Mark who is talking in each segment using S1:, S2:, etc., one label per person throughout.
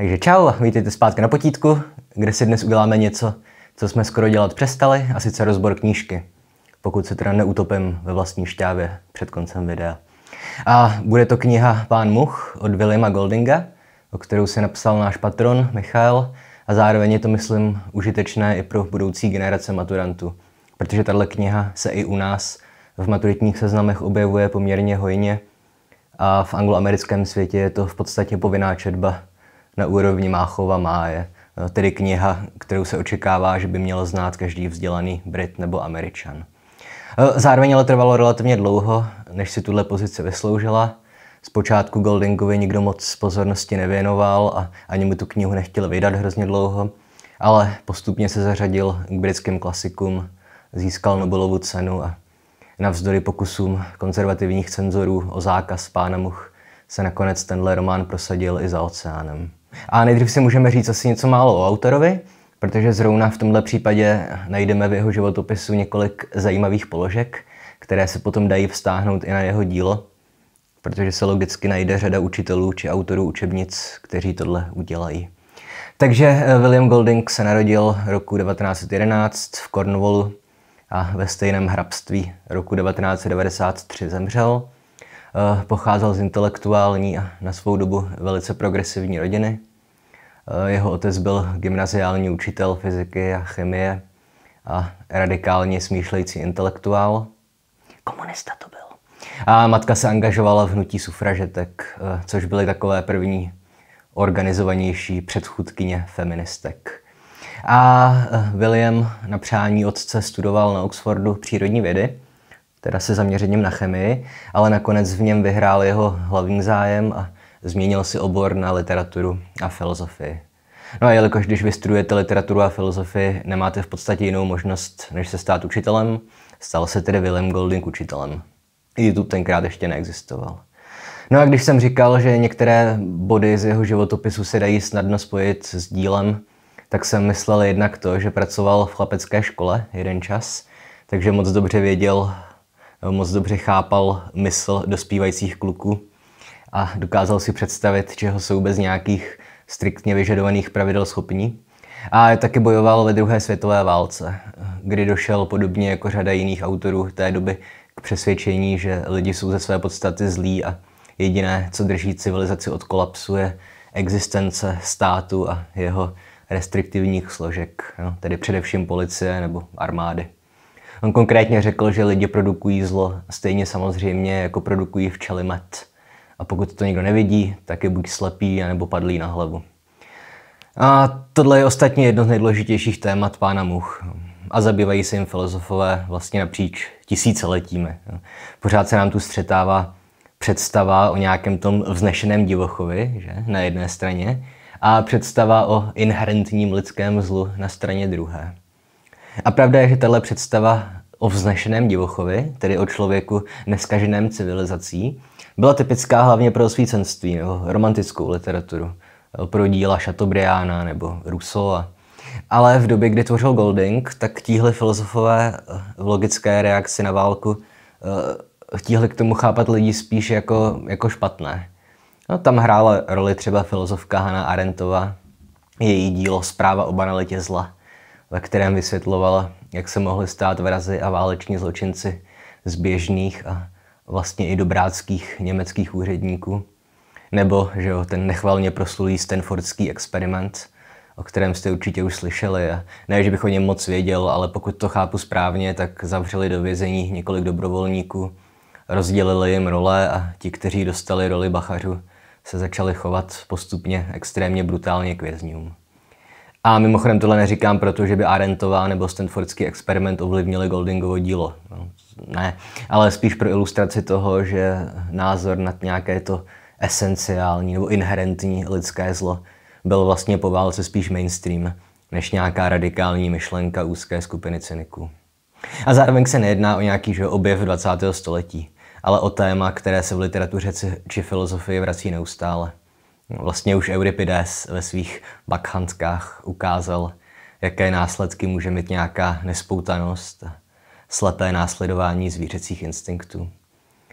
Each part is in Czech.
S1: Takže čau, vítejte zpátky na potítku, kde si dnes uděláme něco, co jsme skoro dělat přestali, a sice rozbor knížky, pokud se teda neutopím ve vlastní šťávě před koncem videa. A bude to kniha Pán Much od Williama Goldinga, o kterou si napsal náš patron Michal, a zároveň je to, myslím, užitečné i pro budoucí generace maturantů, protože tahle kniha se i u nás v maturitních seznamech objevuje poměrně hojně a v angloamerickém světě je to v podstatě povinná četba na úrovni Máchova máje, tedy kniha, kterou se očekává, že by měl znát každý vzdělaný Brit nebo Američan. Zároveň ale trvalo relativně dlouho, než si tuhle pozici vysloužila. Zpočátku Goldingovi nikdo moc pozornosti nevěnoval a ani mu tu knihu nechtěl vydat hrozně dlouho, ale postupně se zařadil k britským klasikům, získal Nobelovu cenu a navzdory pokusům konzervativních cenzorů o zákaz pána Much se nakonec tenhle román prosadil i za oceánem. A nejdřív si můžeme říct asi něco málo o autorovi, protože zrovna v tomhle případě najdeme v jeho životopisu několik zajímavých položek, které se potom dají vztáhnout i na jeho dílo, protože se logicky najde řada učitelů či autorů učebnic, kteří tohle udělají. Takže eh, William Golding se narodil roku 1911 v Cornwallu a ve stejném hrabství roku 1993 zemřel. Eh, pocházel z intelektuální a na svou dobu velice progresivní rodiny. Eh, jeho otec byl gymnaziální učitel fyziky a chemie a radikálně smýšlející intelektuál. Komunista to byl. A matka se angažovala v hnutí sufražetek, eh, což byly takové první organizovanější předchůdkyně feministek. A William na přání otce studoval na Oxfordu přírodní vědy, teda se zaměřením na chemii, ale nakonec v něm vyhrál jeho hlavní zájem a změnil si obor na literaturu a filozofii. No a jelikož když vystudujete literaturu a filozofii, nemáte v podstatě jinou možnost, než se stát učitelem, stal se tedy William Golding učitelem. YouTube tenkrát ještě neexistoval. No a když jsem říkal, že některé body z jeho životopisu se dají snadno spojit s dílem, tak jsem myslel jednak to, že pracoval v chlapecké škole jeden čas, takže moc dobře věděl, moc dobře chápal mysl dospívajících kluků a dokázal si představit, čeho jsou bez nějakých striktně vyžadovaných pravidel schopní. A taky bojoval ve druhé světové válce, kdy došel podobně jako řada jiných autorů té doby k přesvědčení, že lidi jsou ze své podstaty zlí a jediné, co drží civilizaci od kolapsu, je existence státu a jeho restriktivních složek, no, tedy především policie nebo armády. On konkrétně řekl, že lidi produkují zlo stejně samozřejmě, jako produkují včely med. A pokud to někdo nevidí, tak je buď slepý, anebo padlý na hlavu. A tohle je ostatně jedno z nejdůležitějších témat pána Much. A zabývají se jim filozofové vlastně napříč tisíciletími. Pořád se nám tu střetává představa o nějakém tom vznešeném divochovi, že, na jedné straně, a představa o inherentním lidském zlu na straně druhé. A pravda je, že tahle představa o vznešeném divochovi, tedy o člověku neskaženém civilizací, byla typická hlavně pro osvícenství nebo romantickou literaturu, pro díla Chateaubriana nebo Rousseau. Ale v době, kdy tvořil Golding, tak tíhli filozofové v logické reakci na válku eh, tíhli k tomu chápat lidi spíš jako, jako špatné. No, tam hrála roli třeba filozofka Hannah Arendtova, její dílo Zpráva o banalitě zla, ve kterém vysvětlovala, jak se mohly stát vrazy a váleční zločinci z běžných a vlastně i dobráckých německých úředníků. Nebo že jo, ten nechvalně proslulý Stanfordský experiment, o kterém jste určitě už slyšeli. A ne, že bych o něm moc věděl, ale pokud to chápu správně, tak zavřeli do vězení několik dobrovolníků, rozdělili jim role a ti, kteří dostali roli bachařů, se začali chovat postupně extrémně brutálně k vězňům. A mimochodem tohle neříkám proto, že by Arentová nebo Stanfordský experiment ovlivnili Goldingovo dílo. No, ne, ale spíš pro ilustraci toho, že názor nad nějaké to esenciální nebo inherentní lidské zlo byl vlastně po válce spíš mainstream, než nějaká radikální myšlenka úzké skupiny cyniků. A zároveň se nejedná o nějaký že, objev 20. století, ale o téma, které se v literatuře či filozofii vrací neustále. Vlastně už Euripides ve svých bakhantkách ukázal, jaké následky může mít nějaká nespoutanost slepé následování zvířecích instinktů.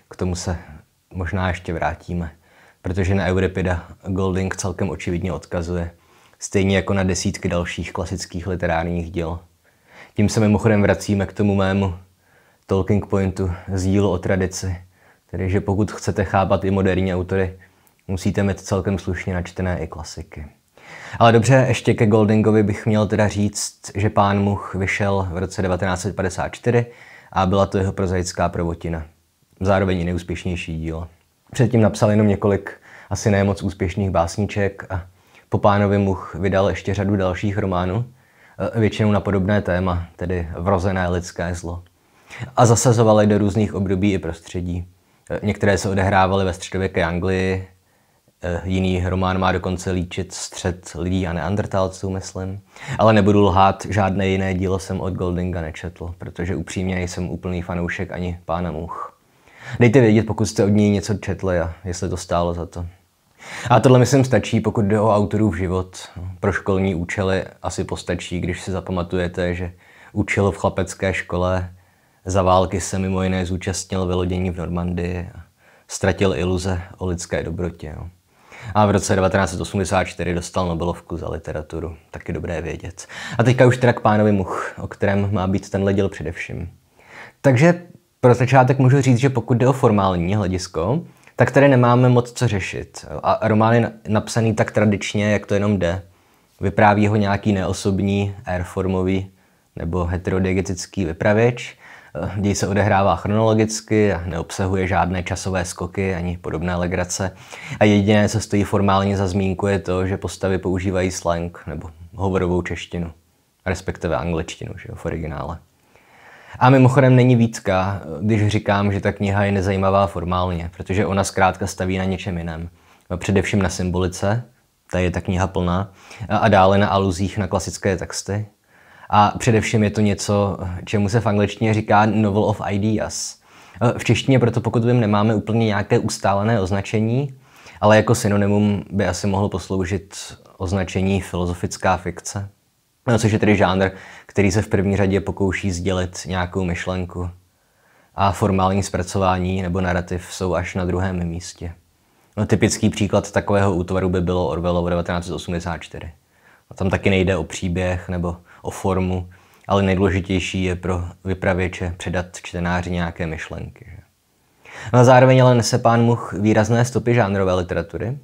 S1: K tomu se možná ještě vrátíme, protože na Euripida Golding celkem očividně odkazuje, stejně jako na desítky dalších klasických literárních děl. Tím se mimochodem vracíme k tomu mému talking pointu z dílu o tradici, tedy že pokud chcete chápat i moderní autory, musíte mít celkem slušně načtené i klasiky. Ale dobře, ještě ke Goldingovi bych měl teda říct, že Pán Much vyšel v roce 1954 a byla to jeho prozaická prvotina. Zároveň i nejúspěšnější dílo. Předtím napsal jenom několik asi ne moc úspěšných básniček a po pánovi Much vydal ještě řadu dalších románů, e, většinou na podobné téma, tedy vrozené lidské zlo. A zasazovali do různých období i prostředí. E, některé se odehrávaly ve středověké Anglii, jiný román má dokonce líčit střed lidí a neandertalců, myslím. Ale nebudu lhát, žádné jiné dílo jsem od Goldinga nečetl, protože upřímně nejsem úplný fanoušek ani pána Much. Dejte vědět, pokud jste od něj něco četli a jestli to stálo za to. A tohle myslím stačí, pokud jde o autorův život. Pro školní účely asi postačí, když si zapamatujete, že učil v chlapecké škole, za války se mimo jiné zúčastnil vylodění v Normandii a ztratil iluze o lidské dobrotě. Jo. A v roce 1984 dostal Nobelovku za literaturu. Taky dobré vědět. A teďka už teda k pánovi Much, o kterém má být tenhle díl především. Takže pro začátek můžu říct, že pokud jde o formální hledisko, tak tady nemáme moc co řešit. A román je napsaný tak tradičně, jak to jenom jde. Vypráví ho nějaký neosobní, airformový nebo heterodiegetický vypravěč. Děj se odehrává chronologicky a neobsahuje žádné časové skoky ani podobné legrace. A jediné, co stojí formálně za zmínku, je to, že postavy používají slang nebo hovorovou češtinu, respektive angličtinu že jo, v originále. A mimochodem není výtka, když říkám, že ta kniha je nezajímavá formálně, protože ona zkrátka staví na něčem jiném. Především na symbolice, ta je ta kniha plná, a dále na aluzích na klasické texty. A především je to něco, čemu se v angličtině říká novel of ideas. V češtině proto pokud vím nemáme úplně nějaké ustálené označení, ale jako synonymum by asi mohlo posloužit označení filozofická fikce. No, což je tedy žánr, který se v první řadě pokouší sdělit nějakou myšlenku. A formální zpracování nebo narrativ jsou až na druhém místě. No, typický příklad takového útvaru by bylo Orwellovo 1984. A tam taky nejde o příběh nebo o formu, ale nejdůležitější je pro vypravěče předat čtenáři nějaké myšlenky. Že? No zároveň ale nese pán Much výrazné stopy žánrové literatury,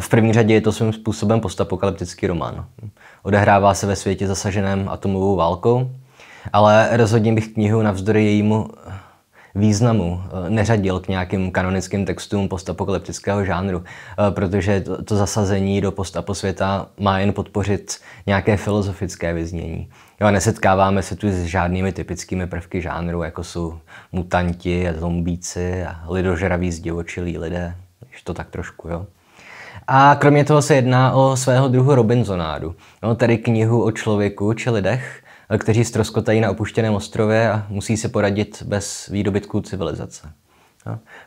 S1: v první řadě je to svým způsobem postapokalyptický román. Odehrává se ve světě zasaženém atomovou válkou, ale rozhodně bych knihu navzdory jejímu významu neřadil k nějakým kanonickým textům postapokalyptického žánru, protože to, zasazení do postaposvěta má jen podpořit nějaké filozofické vyznění. Jo, nesetkáváme se tu s žádnými typickými prvky žánru, jako jsou mutanti a zombíci a lidožraví zdivočilí lidé, když to tak trošku, jo. A kromě toho se jedná o svého druhu Robinsonádu, no, tedy knihu o člověku či lidech, kteří stroskotají na opuštěném ostrově a musí se poradit bez výdobytků civilizace.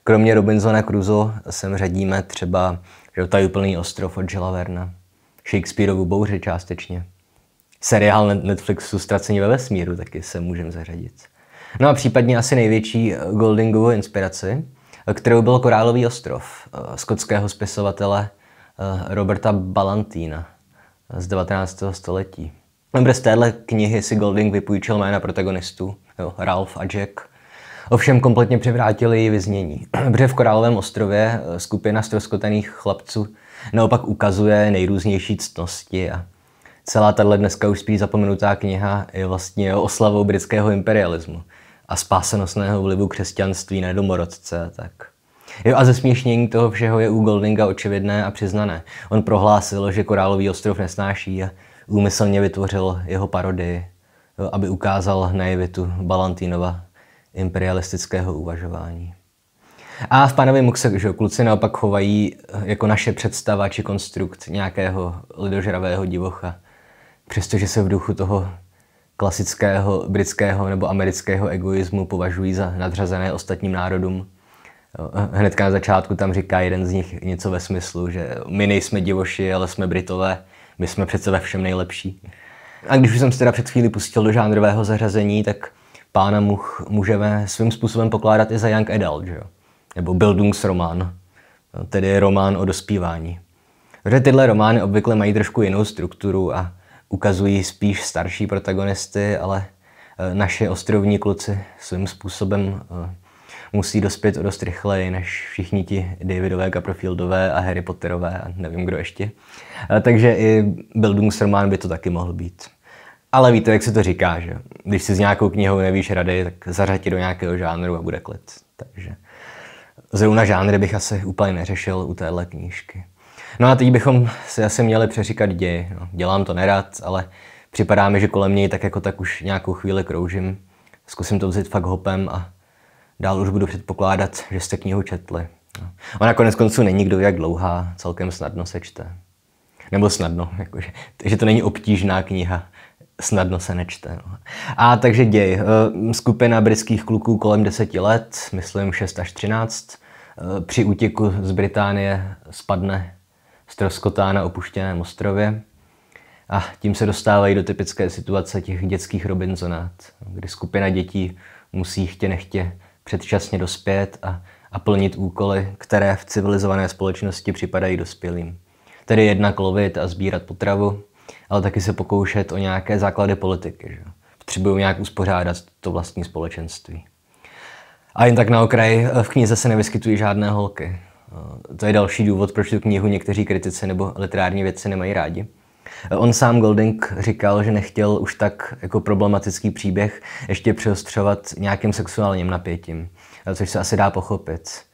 S1: Kromě Robinsona Crusoe sem řadíme třeba že Tajuplný ostrov od Žila Verna, Shakespeareovu bouři částečně. Seriál Netflixu Ztracení ve vesmíru taky se můžeme zařadit. No a případně asi největší Goldingovou inspiraci, kterou byl Korálový ostrov eh, skotského spisovatele Eh, Roberta Balantína z 19. století. Z téhle knihy si Golding vypůjčil jména protagonistů, jo, Ralph a Jack. Ovšem kompletně převrátili její vyznění. Protože v Korálovém ostrově eh, skupina stroskotaných chlapců naopak ukazuje nejrůznější ctnosti a celá tahle dneska už spíš zapomenutá kniha je vlastně oslavou britského imperialismu a spásenostného vlivu křesťanství na domorodce tak. Jo, a zesměšnění toho všeho je u Goldinga očividné a přiznané. On prohlásil, že korálový ostrov nesnáší a úmyslně vytvořil jeho parodii, aby ukázal naivitu Balantinova imperialistického uvažování. A v Pánovi Muxe, že kluci naopak chovají jako naše představa či konstrukt nějakého lidožravého divocha. Přestože se v duchu toho klasického britského nebo amerického egoismu považují za nadřazené ostatním národům, Hnedka na začátku tam říká jeden z nich něco ve smyslu, že my nejsme divoši, ale jsme Britové, my jsme přece ve všem nejlepší. A když už jsem se teda před chvíli pustil do žánrového zařazení, tak pána much můžeme svým způsobem pokládat i za young adult, že jo? nebo Bildungsroman. tedy román o dospívání. Protože tyhle romány obvykle mají trošku jinou strukturu a ukazují spíš starší protagonisty, ale eh, naše ostrovní kluci svým způsobem eh, musí dospět dost rychleji než všichni ti Davidové, Copperfieldové a Harry Potterové a nevím kdo ještě. Eh, takže i Bildungsroman by to taky mohl být. Ale víte, jak se to říká, že když si s nějakou knihou nevíš rady, tak zařadí do nějakého žánru a bude klid. Takže zrovna žánry bych asi úplně neřešil u téhle knížky. No a teď bychom si asi měli přeříkat děj. No, dělám to nerad, ale připadá mi, že kolem něj tak jako tak už nějakou chvíli kroužím. Zkusím to vzít fakt hopem a dál už budu předpokládat, že jste knihu četli. Ona konec konců není kdo jak dlouhá, celkem snadno se čte. Nebo snadno, jakože, že to není obtížná kniha, snadno se nečte. No. A takže děj. Eh, skupina britských kluků kolem 10 let, myslím 6 až 13, eh, při útěku z Británie spadne stroskotá na opuštěném ostrově. A tím se dostávají do typické situace těch dětských Robinsonát, kdy skupina dětí musí chtě nechtě předčasně dospět a, a plnit úkoly, které v civilizované společnosti připadají dospělým. Tedy jednak lovit a sbírat potravu, ale taky se pokoušet o nějaké základy politiky. Že? Potřebují nějak uspořádat to vlastní společenství. A jen tak na okraji, v knize se nevyskytují žádné holky. To je další důvod, proč tu knihu někteří kritici nebo literární vědci nemají rádi. On sám Golding říkal, že nechtěl už tak jako problematický příběh ještě přeostřovat nějakým sexuálním napětím, což se asi dá pochopit.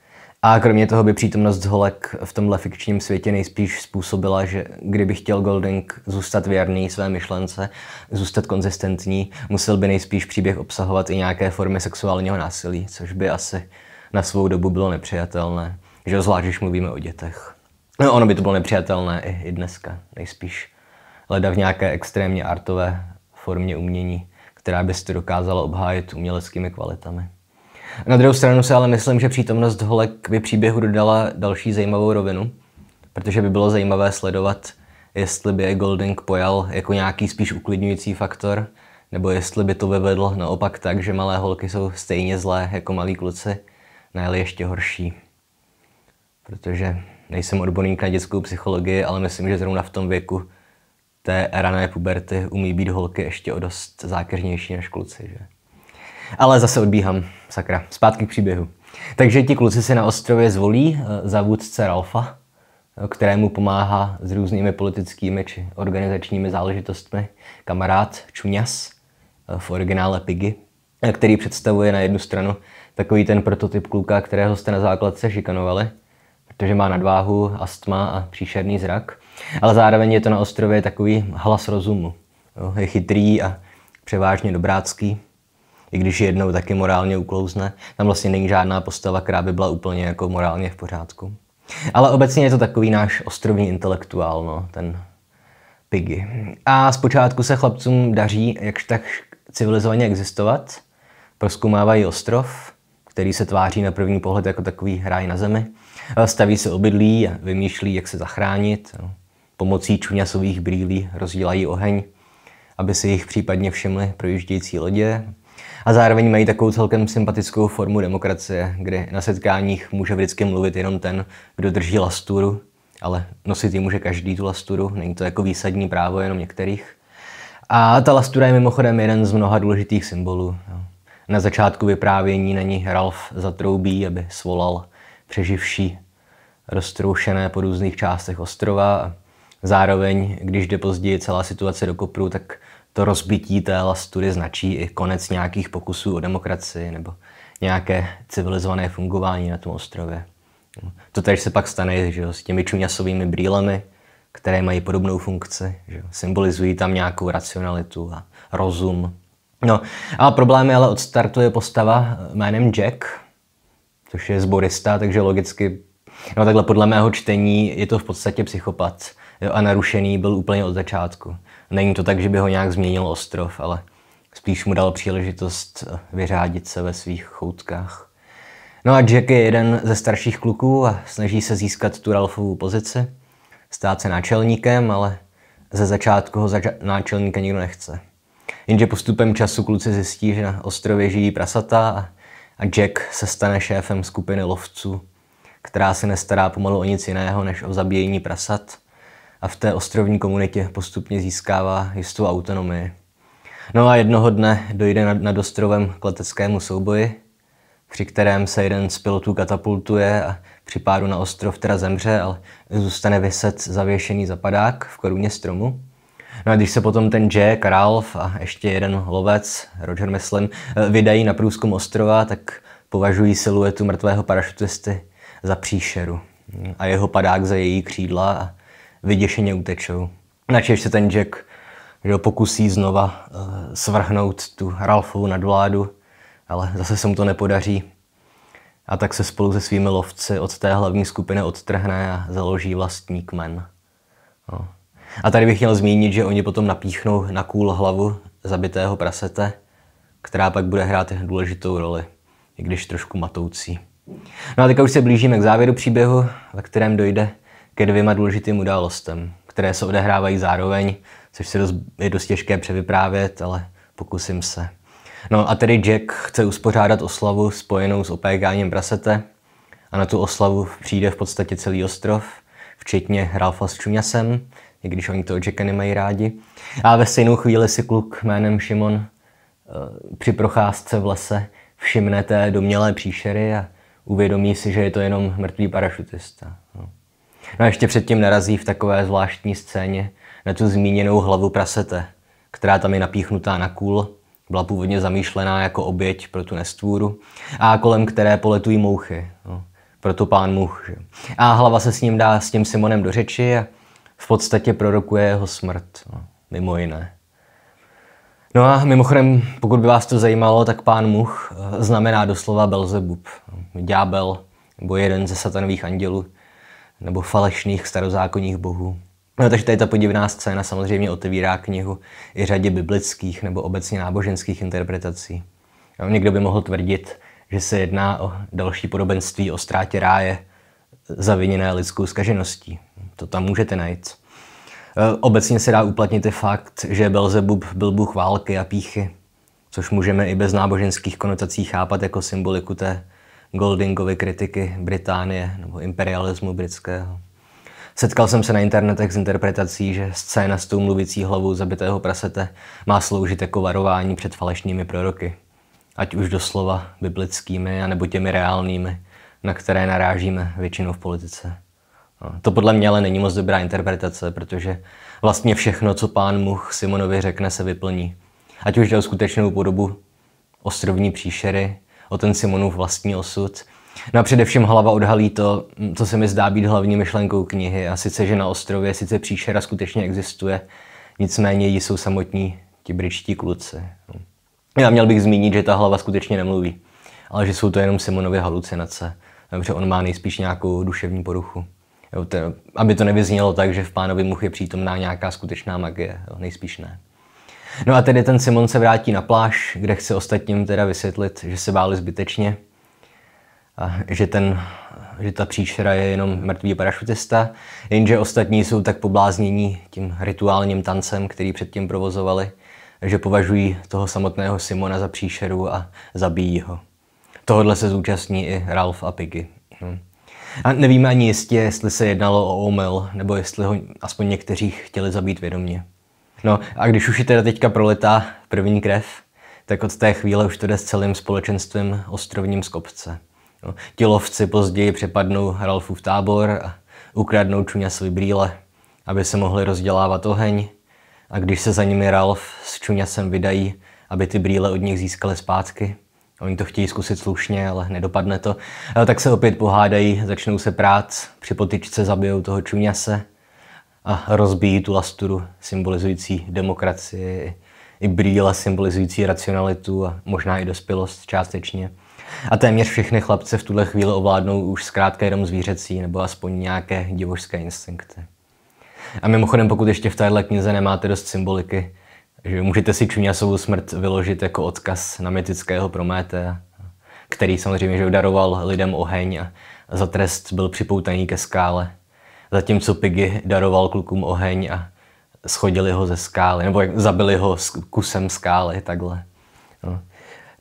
S1: A kromě toho by přítomnost holek v tomhle fikčním světě nejspíš způsobila, že kdyby chtěl Golding zůstat věrný své myšlence, zůstat konzistentní, musel by nejspíš příběh obsahovat i nějaké formy sexuálního násilí, což by asi na svou dobu bylo nepřijatelné. Že zvlášť, když mluvíme o dětech. No, ono by to bylo nepřijatelné i, i dneska, nejspíš. Leda v nějaké extrémně artové formě umění, která by to dokázala obhájit uměleckými kvalitami. Na druhou stranu si ale myslím, že přítomnost holek by příběhu dodala další zajímavou rovinu, protože by bylo zajímavé sledovat, jestli by je Golding pojal jako nějaký spíš uklidňující faktor, nebo jestli by to vyvedl naopak tak, že malé holky jsou stejně zlé jako malí kluci, ne ještě horší. Protože nejsem odborník na dětskou psychologii, ale myslím, že zrovna v tom věku té rané puberty umí být holky ještě o dost zákeřnější než kluci. Že? Ale zase odbíhám, sakra, zpátky k příběhu. Takže ti kluci si na ostrově zvolí eh, za vůdce Ralfa, eh, kterému pomáhá s různými politickými či organizačními záležitostmi kamarád Čuňas, eh, v originále Piggy, který představuje na jednu stranu takový ten prototyp kluka, kterého jste na základce šikanovali, protože má nadváhu, astma a příšerný zrak. Ale zároveň je to na ostrově takový hlas rozumu. Je chytrý a převážně dobrácký i když jednou taky morálně uklouzne. Tam vlastně není žádná postava, která by byla úplně jako morálně v pořádku. Ale obecně je to takový náš ostrovní intelektuál, no, ten Piggy. A zpočátku se chlapcům daří jakž tak civilizovaně existovat. Proskoumávají ostrov, který se tváří na první pohled jako takový ráj na zemi. Staví se obydlí a vymýšlí, jak se zachránit. Pomocí čuňasových brýlí rozdělají oheň, aby si jich případně všimli projíždějící lodě. A zároveň mají takovou celkem sympatickou formu demokracie, kdy na setkáních může vždycky mluvit jenom ten, kdo drží lasturu, ale nosit ji může každý tu lasturu, není to jako výsadní právo jenom některých. A ta lastura je mimochodem jeden z mnoha důležitých symbolů. Na začátku vyprávění není Ralf zatroubí, aby svolal přeživší roztroušené po různých částech ostrova. Zároveň, když jde později celá situace do kopru, tak to rozbití té lastury značí i konec nějakých pokusů o demokracii nebo nějaké civilizované fungování na tom ostrově. To tež se pak stane že, s těmi čuňasovými brýlemi, které mají podobnou funkci, že, symbolizují tam nějakou racionalitu a rozum. No, a problém je ale odstartuje postava jménem Jack, což je zborista, takže logicky, no takhle podle mého čtení je to v podstatě psychopat jo, a narušený byl úplně od začátku. Není to tak, že by ho nějak změnil ostrov, ale spíš mu dal příležitost eh, vyřádit se ve svých choutkách. No a Jack je jeden ze starších kluků a snaží se získat tu Ralfovu pozici, stát se náčelníkem, ale ze začátku ho za náčelníka nikdo nechce. Jenže postupem času kluci zjistí, že na ostrově žijí prasata a Jack se stane šéfem skupiny lovců, která se nestará pomalu o nic jiného, než o zabíjení prasat a v té ostrovní komunitě postupně získává jistou autonomii. No a jednoho dne dojde nad, ostrovem k leteckému souboji, při kterém se jeden z pilotů katapultuje a při pádu na ostrov teda zemře, ale zůstane vyset zavěšený zapadák v koruně stromu. No a když se potom ten Jack, Ralph a ještě jeden lovec, Roger myslím, vydají na průzkum ostrova, tak považují siluetu mrtvého parašutisty za příšeru a jeho padák za její křídla a vyděšeně utečou. Načež se ten Jack že pokusí znova uh, svrhnout tu Ralfovu nadvládu, ale zase se mu to nepodaří. A tak se spolu se svými lovci od té hlavní skupiny odtrhne a založí vlastní kmen. No. A tady bych měl zmínit, že oni potom napíchnou na kůl hlavu zabitého prasete, která pak bude hrát důležitou roli, i když trošku matoucí. No a teďka už se blížíme k závěru příběhu, ve kterém dojde ke dvěma důležitým událostem, které se odehrávají zároveň, což se dost, je dost těžké převyprávět, ale pokusím se. No a tedy Jack chce uspořádat oslavu spojenou s opékáním prasete a na tu oslavu přijde v podstatě celý ostrov, včetně Ralfa s Čuňasem, i když oni toho Jacka nemají rádi. A ve stejnou chvíli si kluk jménem Šimon eh, při procházce v lese všimne té domělé příšery a uvědomí si, že je to jenom mrtvý parašutista. No. No a ještě předtím narazí v takové zvláštní scéně na tu zmíněnou hlavu prasete, která tam je napíchnutá na kůl, byla původně zamýšlená jako oběť pro tu nestvůru a kolem které poletují mouchy. No. Proto pán much. Že? A hlava se s ním dá s tím Simonem do řeči a v podstatě prorokuje jeho smrt. No. Mimo jiné. No a mimochodem, pokud by vás to zajímalo, tak pán much eh, znamená doslova Belzebub, ďábel, nebo jeden ze satanových andělů, nebo falešných starozákonních bohů. No, takže tady ta podivná scéna samozřejmě otevírá knihu i řadě biblických nebo obecně náboženských interpretací. No, někdo by mohl tvrdit, že se jedná o další podobenství o ztrátě ráje zaviněné lidskou skažeností. To tam můžete najít. E, obecně se dá uplatnit i fakt, že Belzebub byl bůh války a píchy, což můžeme i bez náboženských konotací chápat jako symboliku té Goldingovy kritiky Británie nebo imperialismu britského. Setkal jsem se na internetech s interpretací, že scéna s tou mluvící hlavou zabitého prasete má sloužit jako varování před falešnými proroky. Ať už doslova biblickými, anebo těmi reálnými, na které narážíme většinou v politice. No, to podle mě ale není moc dobrá interpretace, protože vlastně všechno, co pán Much Simonovi řekne, se vyplní. Ať už jde o skutečnou podobu ostrovní příšery, o ten Simonův vlastní osud, No a především hlava odhalí to, co se mi zdá být hlavní myšlenkou knihy, a sice, že na ostrově sice příšera skutečně existuje, nicméně jí jsou samotní ti britští kluci. Já měl bych zmínit, že ta hlava skutečně nemluví, ale že jsou to jenom Simonovy halucinace, protože on má nejspíš nějakou duševní poruchu. Aby to nevyznělo tak, že v pánovi much je přítomná nějaká skutečná magie, nejspíš ne. No a tedy ten Simon se vrátí na pláž, kde chce ostatním teda vysvětlit, že se báli zbytečně, a že, ten, že ta příšera je jenom mrtvý parašutista, jenže ostatní jsou tak pobláznění tím rituálním tancem, který předtím provozovali, že považují toho samotného Simona za příšeru a zabijí ho. Tohodle se zúčastní i Ralph a Piggy. Hm. A nevíme ani jistě, jestli se jednalo o omyl, nebo jestli ho aspoň někteří chtěli zabít vědomě. No a když už je teda teďka proletá první krev, tak od té chvíle už to jde s celým společenstvím ostrovním z kopce. No, ti lovci později přepadnou Ralfův tábor a ukradnou Čuňasovi brýle, aby se mohli rozdělávat oheň. A když se za nimi Ralf s Čuňasem vydají, aby ty brýle od nich získali zpátky, oni to chtějí zkusit slušně, ale nedopadne to, tak se opět pohádají, začnou se prát, při potyčce zabijou toho Čuňase a rozbíjí tu lasturu symbolizující demokracii, i brýle symbolizující racionalitu a možná i dospělost částečně. A téměř všechny chlapce v tuhle chvíli ovládnou už zkrátka jenom zvířecí nebo aspoň nějaké divožské instinkty. A mimochodem, pokud ještě v téhle knize nemáte dost symboliky, že můžete si Čuňasovou smrt vyložit jako odkaz na mytického Prométea, který samozřejmě že daroval lidem oheň a za trest byl připoutaný ke skále. Zatímco Piggy daroval klukům oheň a schodili ho ze skály, nebo zabili ho s kusem skály, takhle. No.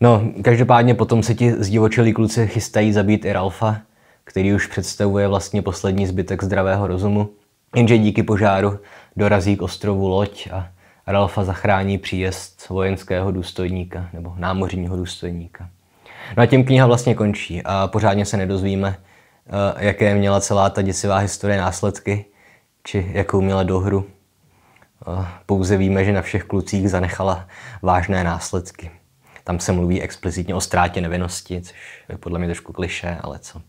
S1: No, každopádně potom se ti zdivočelí kluci chystají zabít i Ralfa, který už představuje vlastně poslední zbytek zdravého rozumu, jenže díky požáru dorazí k ostrovu loď a Ralfa zachrání příjezd vojenského důstojníka nebo námořního důstojníka. No a tím kniha vlastně končí a pořádně se nedozvíme, jaké měla celá ta děsivá historie následky, či jakou měla dohru. Eh, pouze víme, že na všech klucích zanechala vážné následky. Tam se mluví explicitně o ztrátě nevinnosti, což je podle mě trošku kliše, ale co.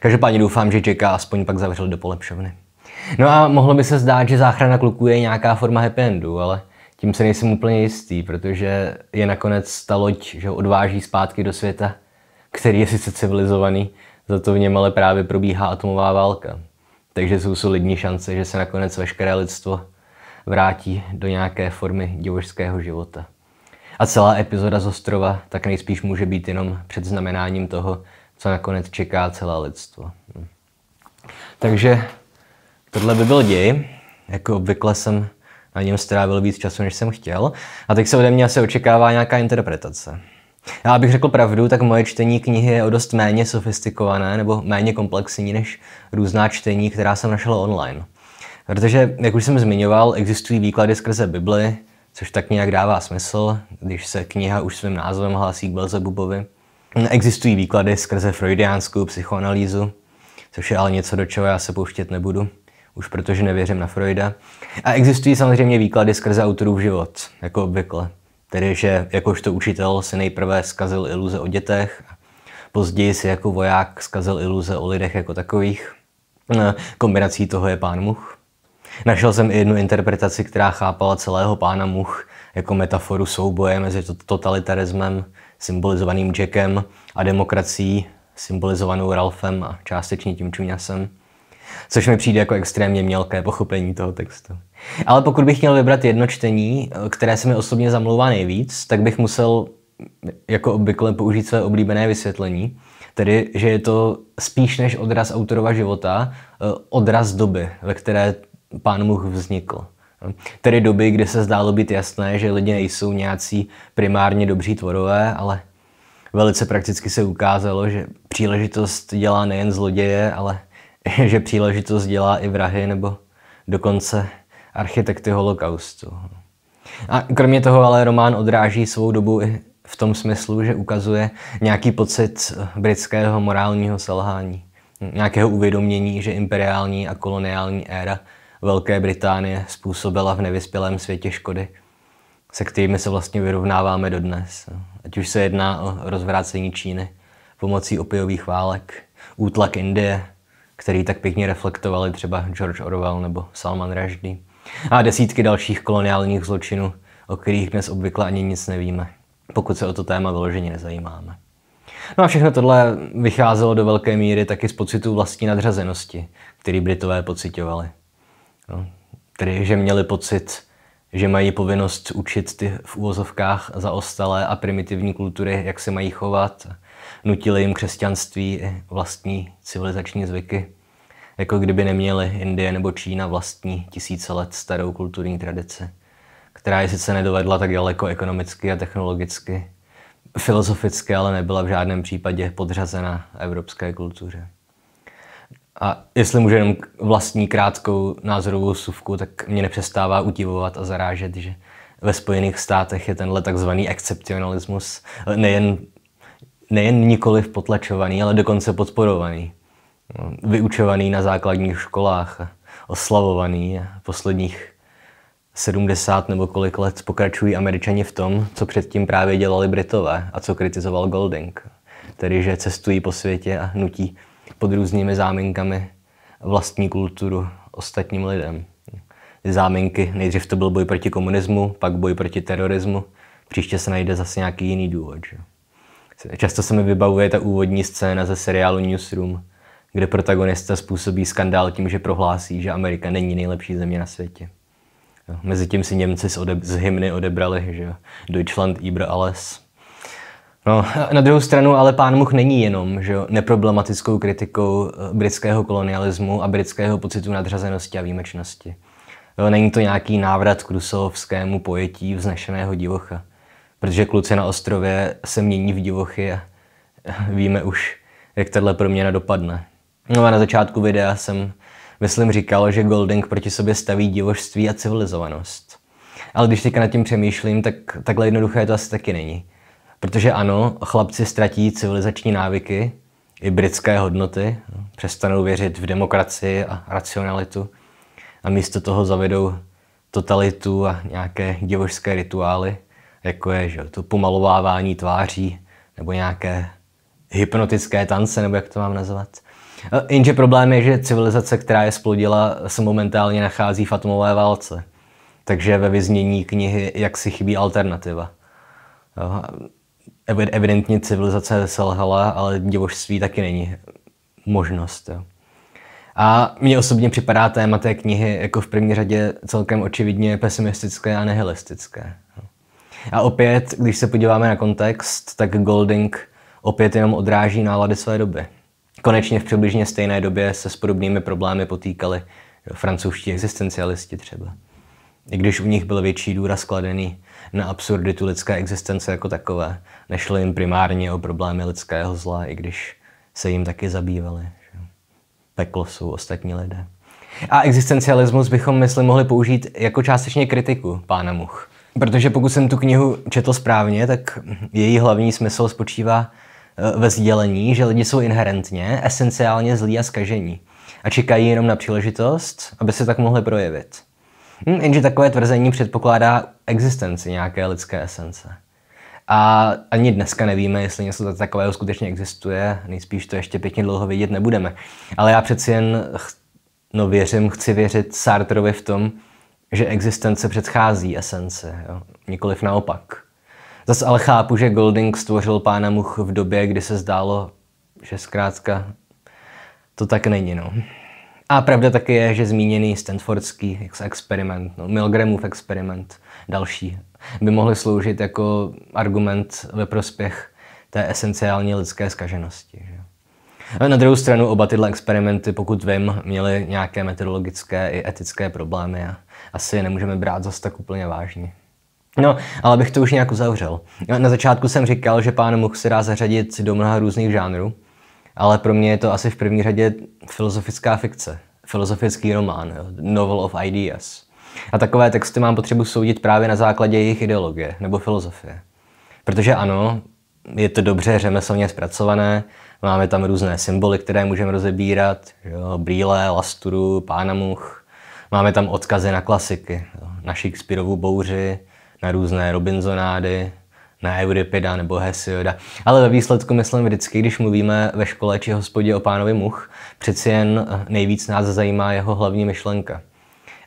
S1: Každopádně doufám, že Jacka aspoň pak zavřel do polepšovny. No a mohlo by se zdát, že záchrana kluků je nějaká forma happy endu, ale tím se nejsem úplně jistý, protože je nakonec ta loď, že ho odváží zpátky do světa, který je sice civilizovaný, za to v něm ale právě probíhá atomová válka. Takže jsou solidní šance, že se nakonec veškeré lidstvo vrátí do nějaké formy divožského života. A celá epizoda z ostrova tak nejspíš může být jenom předznamenáním toho, co nakonec čeká celé lidstvo. Hm. Takže tohle by byl děj. Jako obvykle jsem na něm strávil víc času, než jsem chtěl. A teď se ode mě asi očekává nějaká interpretace. Já bych řekl pravdu, tak moje čtení knihy je o dost méně sofistikované nebo méně komplexní než různá čtení, která jsem našel online. Protože, jak už jsem zmiňoval, existují výklady skrze Bibli, což tak nějak dává smysl, když se kniha už svým názvem hlásí k Belzebubovi. Existují výklady skrze freudiánskou psychoanalýzu, což je ale něco, do čeho já se pouštět nebudu, už protože nevěřím na Freuda. A existují samozřejmě výklady skrze autorův život, jako obvykle. Tedy, že jakožto učitel si nejprve zkazil iluze o dětech, později si jako voják zkazil iluze o lidech jako takových. Kombinací toho je pán Much. Našel jsem i jednu interpretaci, která chápala celého pána Much jako metaforu souboje mezi totalitarismem, symbolizovaným Jackem, a demokracií, symbolizovanou Ralphem a částečně tím Čuňasem. Což mi přijde jako extrémně mělké pochopení toho textu. Ale pokud bych měl vybrat jedno čtení, které se mi osobně zamlouvá nejvíc, tak bych musel jako obvykle použít své oblíbené vysvětlení, tedy, že je to spíš než odraz autorova života, odraz doby, ve které pán Much vznikl. Tedy doby, kdy se zdálo být jasné, že lidi nejsou nějací primárně dobří tvorové, ale velice prakticky se ukázalo, že příležitost dělá nejen zloděje, ale že příležitost dělá i vrahy nebo dokonce architekty holokaustu. A kromě toho ale román odráží svou dobu i v tom smyslu, že ukazuje nějaký pocit britského morálního selhání. Nějakého uvědomění, že imperiální a koloniální éra Velké Británie způsobila v nevyspělém světě škody, se kterými se vlastně vyrovnáváme dodnes. Ať už se jedná o rozvrácení Číny pomocí opiových válek, útlak Indie, který tak pěkně reflektovali třeba George Orwell nebo Salman Rushdie, a desítky dalších koloniálních zločinů, o kterých dnes obvykle ani nic nevíme, pokud se o to téma vyloženě nezajímáme. No a všechno tohle vycházelo do velké míry taky z pocitu vlastní nadřazenosti, který Britové pocitovali. No, tedy, že měli pocit, že mají povinnost učit ty v úvozovkách zaostalé a primitivní kultury, jak se mají chovat. Nutili jim křesťanství i vlastní civilizační zvyky, jako kdyby neměli Indie nebo Čína vlastní tisíce let starou kulturní tradici, která je sice nedovedla tak daleko ekonomicky a technologicky, filozoficky, ale nebyla v žádném případě podřazena evropské kultuře. A jestli můžu jenom vlastní krátkou názorovou suvku, tak mě nepřestává udivovat a zarážet, že ve Spojených státech je tenhle takzvaný excepcionalismus nejen, nejen nikoliv potlačovaný, ale dokonce podporovaný. Vyučovaný na základních školách, oslavovaný posledních 70 nebo kolik let pokračují američani v tom, co předtím právě dělali Britové a co kritizoval Golding. Tedy, že cestují po světě a nutí pod různými záminkami vlastní kulturu ostatním lidem. Záminky, nejdřív to byl boj proti komunismu, pak boj proti terorismu, příště se najde zase nějaký jiný důvod. Že? Často se mi vybavuje ta úvodní scéna ze seriálu Newsroom, kde protagonista způsobí skandál tím, že prohlásí, že Amerika není nejlepší země na světě. Mezitím si Němci z, ode- z hymny odebrali, že Deutschland über alles. No, na druhou stranu ale pán Much není jenom že neproblematickou kritikou eh, britského kolonialismu a britského pocitu nadřazenosti a výjimečnosti. Jo, není to nějaký návrat k rusovskému pojetí vznešeného divocha. Protože kluci na ostrově se mění v divochy a víme už, jak tahle proměna dopadne. No a na začátku videa jsem, myslím, říkal, že Golding proti sobě staví divožství a civilizovanost. Ale když teďka nad tím přemýšlím, tak takhle jednoduché to asi taky není. Protože ano, chlapci ztratí civilizační návyky, i britské hodnoty, přestanou věřit v demokracii a racionalitu a místo toho zavedou totalitu a nějaké divožské rituály, jako je že, to pomalovávání tváří nebo nějaké hypnotické tance, nebo jak to mám nazvat. Jenže problém je, že civilizace, která je splodila, se momentálně nachází v atomové válce. Takže ve vyznění knihy jak si chybí alternativa. Evidentně civilizace selhala, ale divožství taky není možnost. Jo. A mně osobně připadá téma té knihy jako v první řadě celkem očividně pesimistické a nihilistické. A opět, když se podíváme na kontext, tak Golding opět jenom odráží nálady své doby. Konečně v přibližně stejné době se s podobnými problémy potýkali francouzští existencialisti třeba. I když u nich byl větší důraz kladený na absurditu lidské existence jako takové, nešlo jim primárně o problémy lidského zla, i když se jim taky zabývali. Peklo jsou ostatní lidé. A existencialismus bychom, myslím, mohli použít jako částečně kritiku pána Much. Protože pokud jsem tu knihu četl správně, tak její hlavní smysl spočívá ve sdělení, že lidi jsou inherentně, esenciálně zlí a skažení a čekají jenom na příležitost, aby se tak mohli projevit. Hm, jenže takové tvrzení předpokládá existenci nějaké lidské esence. A ani dneska nevíme, jestli něco takového skutečně existuje, nejspíš to ještě pěkně dlouho vidět nebudeme. Ale já přeci jen no, věřím, chci věřit Sartrovi v tom, že existence předchází esenci, jo? nikoliv naopak. Zase ale chápu, že Golding stvořil pána Much v době, kdy se zdálo, že zkrátka to tak není. No. A pravda taky je, že zmíněný Stanfordský experiment, no, Milgramův experiment, další, by mohly sloužit jako argument ve prospěch té esenciální lidské skaženosti. Že? Na druhou stranu oba tyhle experimenty, pokud vím, měly nějaké metodologické i etické problémy a asi je nemůžeme brát zase tak úplně vážně. No, ale bych to už nějak uzavřel. Na začátku jsem říkal, že pán Much se dá zařadit do mnoha různých žánrů, ale pro mě je to asi v první řadě filozofická fikce, filozofický román, novel of ideas. A takové texty mám potřebu soudit právě na základě jejich ideologie nebo filozofie. Protože ano, je to dobře řemeslně zpracované, máme tam různé symboly, které můžeme rozebírat, jo, brýle, lasturu, pána much, máme tam odkazy na klasiky, jo, na Shakespeareovu bouři, na různé Robinsonády, na Euripida nebo Hesioda. Ale ve výsledku myslím vždycky, když mluvíme ve škole či hospodě o pánovi much, přeci jen nejvíc nás zajímá jeho hlavní myšlenka.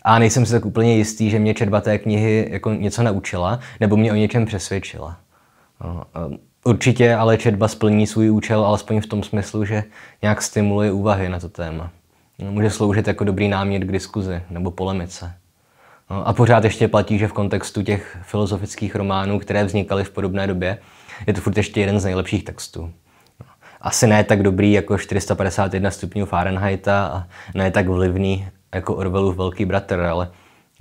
S1: A nejsem si tak úplně jistý, že mě četba té knihy jako něco naučila, nebo mě o něčem přesvědčila. No, určitě ale četba splní svůj účel, alespoň v tom smyslu, že nějak stimuluje úvahy na to téma. No, může sloužit jako dobrý námět k diskuzi nebo polemice. No, a pořád ještě platí, že v kontextu těch filozofických románů, které vznikaly v podobné době, je to furt ještě jeden z nejlepších textů. Asi ne tak dobrý jako 451 stupňů Fahrenheita a ne tak vlivný jako Orwellův velký bratr, ale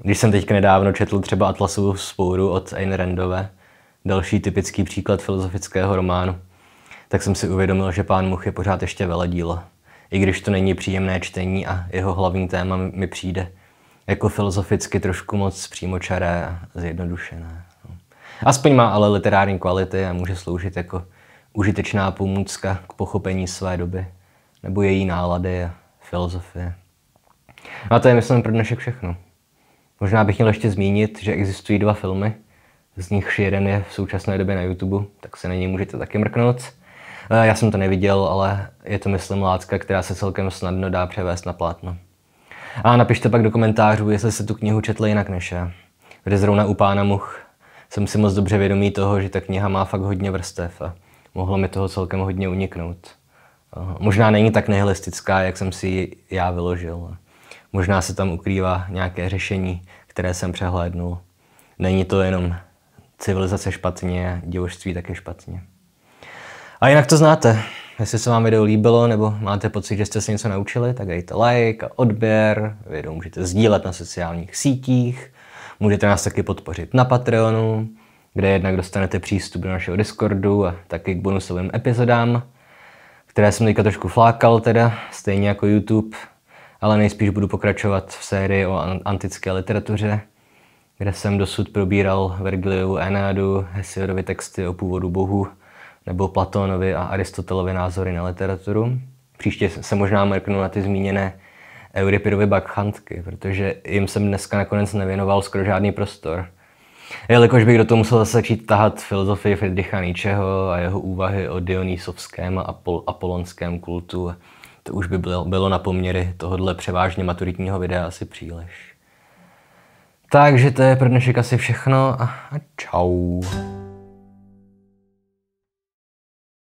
S1: když jsem teďka nedávno četl třeba Atlasovu spouru od Ayn Randové, další typický příklad filozofického románu, tak jsem si uvědomil, že pán Much je pořád ještě veledílo. I když to není příjemné čtení a jeho hlavní téma mi přijde jako filozoficky trošku moc přímočaré a zjednodušené. Aspoň má ale literární kvality a může sloužit jako užitečná pomůcka k pochopení své doby nebo její nálady a filozofie. A to je, myslím, pro dnešek všechno. Možná bych měl ještě zmínit, že existují dva filmy, z nich jeden je v současné době na YouTube, tak se na něj můžete taky mrknout. Eh, já jsem to neviděl, ale je to, myslím, látka, která se celkem snadno dá převést na plátno. A napište pak do komentářů, jestli se tu knihu četli jinak než já. Kde zrovna u pána Much jsem si moc dobře vědomý toho, že ta kniha má fakt hodně vrstev a mohlo mi toho celkem hodně uniknout. Možná není tak nihilistická, jak jsem si ji já vyložil. Možná se tam ukrývá nějaké řešení, které jsem přehlédnul. Není to jenom civilizace špatně, divožství také špatně. A jinak to znáte. Jestli se vám video líbilo nebo máte pocit, že jste se něco naučili, tak dejte like a odběr. Video můžete sdílet na sociálních sítích. Můžete nás taky podpořit na Patreonu, kde jednak dostanete přístup do našeho Discordu a taky k bonusovým epizodám které jsem teďka trošku flákal teda, stejně jako YouTube, ale nejspíš budu pokračovat v sérii o antické literatuře, kde jsem dosud probíral Vergiliovu Enádu, Hesiodovy texty o původu bohu, nebo Platónovi a Aristotelovi názory na literaturu. Příště se možná mrknu na ty zmíněné Euripidovy bakhantky, protože jim jsem dneska nakonec nevěnoval skoro žádný prostor. Jelikož bych do toho musel zase začít tahat filozofii Friedricha Nietzscheho a jeho úvahy o dionýsovském a apol- apolonském kultu, to už by bylo, bylo na poměry tohohle převážně maturitního videa asi příliš. Takže to je pro dnešek asi všechno a čau.